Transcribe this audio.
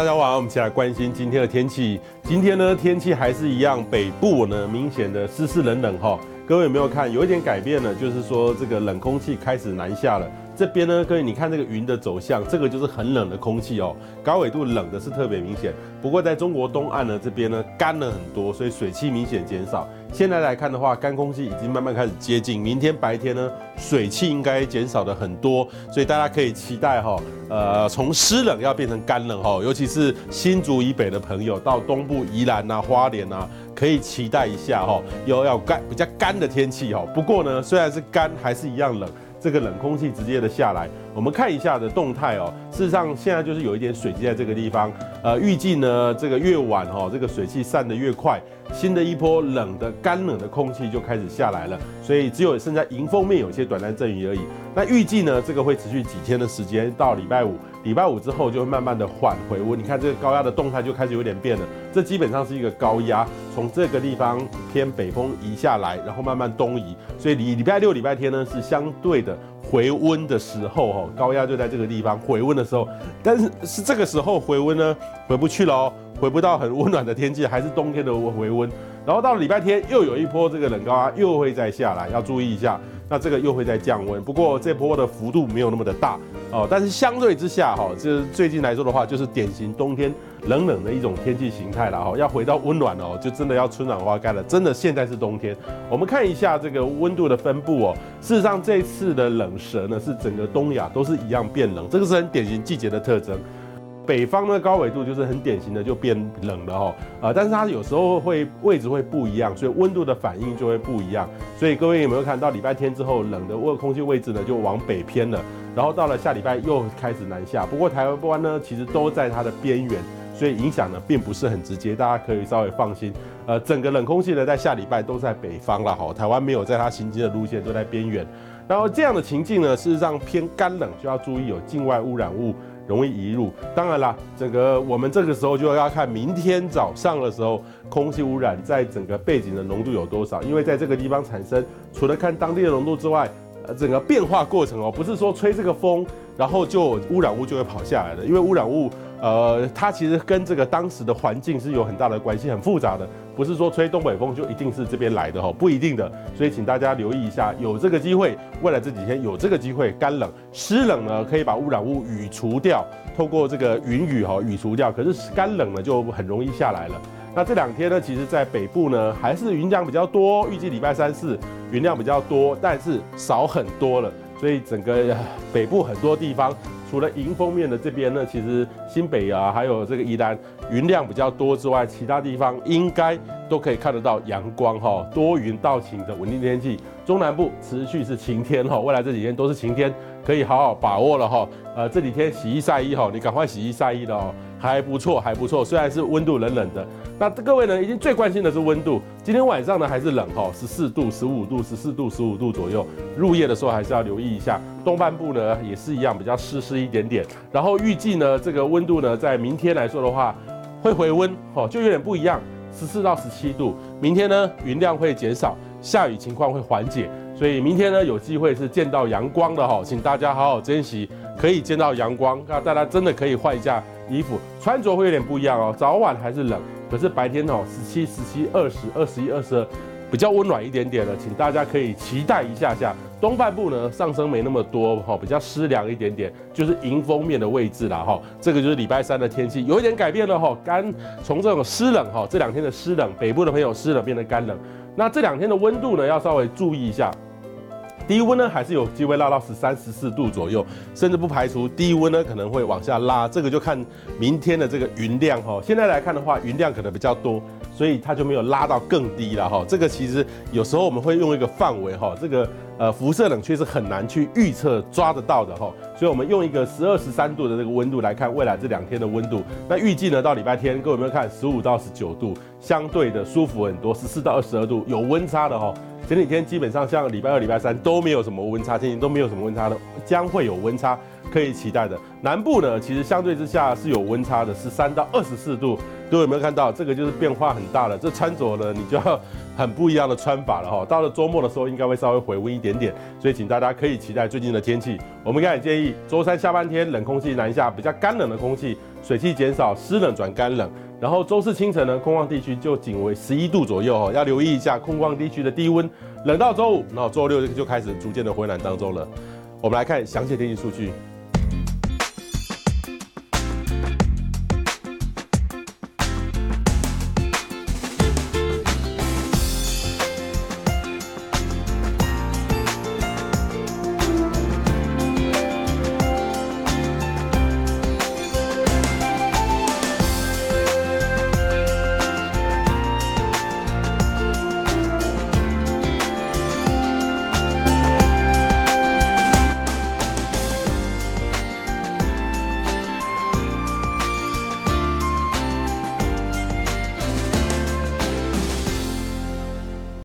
大家晚上我们一起来关心今天的天气。今天呢，天气还是一样，北部呢明显的湿湿冷冷哈。各位有没有看？有一点改变了，就是说这个冷空气开始南下了。这边呢，各位你看这个云的走向，这个就是很冷的空气哦，高纬度冷的是特别明显。不过在中国东岸呢，这边呢干了很多，所以水汽明显减少。现在来看的话，干空气已经慢慢开始接近，明天白天呢水汽应该减少的很多，所以大家可以期待哈，呃，从湿冷要变成干冷哈，尤其是新竹以北的朋友到东部宜兰啊、花莲啊，可以期待一下哈，有要干比较干的天气哈。不过呢，虽然是干，还是一样冷。这个冷空气直接的下来，我们看一下的动态哦。事实上，现在就是有一点水积在这个地方。呃，预计呢，这个越晚哈，这个水汽散得越快，新的一波冷的干冷的空气就开始下来了。所以只有剩下迎风面有些短暂阵雨而已。那预计呢，这个会持续几天的时间，到礼拜五。礼拜五之后就会慢慢的缓回温。你看这个高压的动态就开始有点变了。这基本上是一个高压，从这个地方偏北风移下来，然后慢慢东移。所以礼礼拜六、礼拜天呢是相对的回温的时候，哦，高压就在这个地方回温的时候。但是是这个时候回温呢，回不去了哦，回不到很温暖的天气，还是冬天的回温。然后到了礼拜天又有一波这个冷高压又会再下来，要注意一下。那这个又会再降温，不过这波的幅度没有那么的大哦。但是相对之下，哈，这最近来说的话，就是典型冬天冷冷的一种天气形态了哈。要回到温暖哦，就真的要春暖花开了。真的现在是冬天。我们看一下这个温度的分布哦。事实上，这次的冷蛇呢，是整个东亚都是一样变冷，这个是很典型季节的特征。北方呢高纬度就是很典型的就变冷了哈，啊，但是它有时候会位置会不一样，所以温度的反应就会不一样。所以各位有没有看到礼拜天之后冷的温空气位置呢就往北偏了，然后到了下礼拜又开始南下。不过台湾呢其实都在它的边缘，所以影响呢并不是很直接，大家可以稍微放心。呃，整个冷空气呢在下礼拜都在北方了哈，台湾没有在它行经的路线都在边缘。然后这样的情境呢，事实上偏干冷就要注意有境外污染物。容易移入，当然啦，这个我们这个时候就要看明天早上的时候，空气污染在整个背景的浓度有多少，因为在这个地方产生，除了看当地的浓度之外，呃，整个变化过程哦，不是说吹这个风，然后就污染物就会跑下来的，因为污染物。呃，它其实跟这个当时的环境是有很大的关系，很复杂的，不是说吹东北风就一定是这边来的哈，不一定的，所以请大家留意一下，有这个机会，未来这几天有这个机会，干冷湿冷呢，可以把污染物雨除掉，透过这个云雨哈雨除掉，可是干冷呢就很容易下来了。那这两天呢，其实在北部呢还是云量比较多，预计礼拜三四云量比较多，但是少很多了，所以整个北部很多地方。除了迎风面的这边呢，其实新北啊，还有这个宜兰云量比较多之外，其他地方应该都可以看得到阳光哈，多云到晴的稳定天气。中南部持续是晴天哈，未来这几天都是晴天，可以好好把握了哈。呃，这几天洗衣晒衣哈，你赶快洗衣晒衣了哦。还不错，还不错。虽然是温度冷冷的，那各位呢，已经最关心的是温度。今天晚上呢还是冷哈，十四度、十五度、十四度、十五度左右。入夜的时候还是要留意一下。东半部呢也是一样，比较湿湿一点点。然后预计呢这个温度呢，在明天来说的话，会回温哈，就有点不一样，十四到十七度。明天呢云量会减少，下雨情况会缓解，所以明天呢有机会是见到阳光的哈，请大家好好珍惜，可以见到阳光，那大家真的可以换一下。衣服穿着会有点不一样哦，早晚还是冷，可是白天哦，十七、十七、二十二、十一、二十二，比较温暖一点点的，请大家可以期待一下下。东半部呢上升没那么多哈，比较湿凉一点点，就是迎风面的位置啦哈。这个就是礼拜三的天气有一点改变了哈，干从这种湿冷哈，这两天的湿冷，北部的朋友湿冷变得干冷，那这两天的温度呢要稍微注意一下。低温呢还是有机会拉到十三、十四度左右，甚至不排除低温呢可能会往下拉。这个就看明天的这个云量哈。现在来看的话，云量可能比较多，所以它就没有拉到更低了哈。这个其实有时候我们会用一个范围哈，这个呃辐射冷却是很难去预测抓得到的哈。所以我们用一个十二、十三度的这个温度来看未来这两天的温度。那预计呢到礼拜天，各位有没有看十五到十九度，相对的舒服很多。十四到二十二度有温差的哈。前几天基本上像礼拜二、礼拜三都没有什么温差，今天都没有什么温差的，将会有温差。可以期待的。南部呢，其实相对之下是有温差的，十三到二十四度。各位有没有看到？这个就是变化很大了。这穿着呢，你就要很不一样的穿法了哈。到了周末的时候，应该会稍微回温一点点，所以请大家可以期待最近的天气。我们刚才建议，周三下半天冷空气南下，比较干冷的空气，水汽减少，湿冷转干冷。然后周四清晨呢，空旷地区就仅为十一度左右哦，要留意一下空旷地区的低温。冷到周五，然后周六就开始逐渐的回暖当中了。我们来看详细天气数据。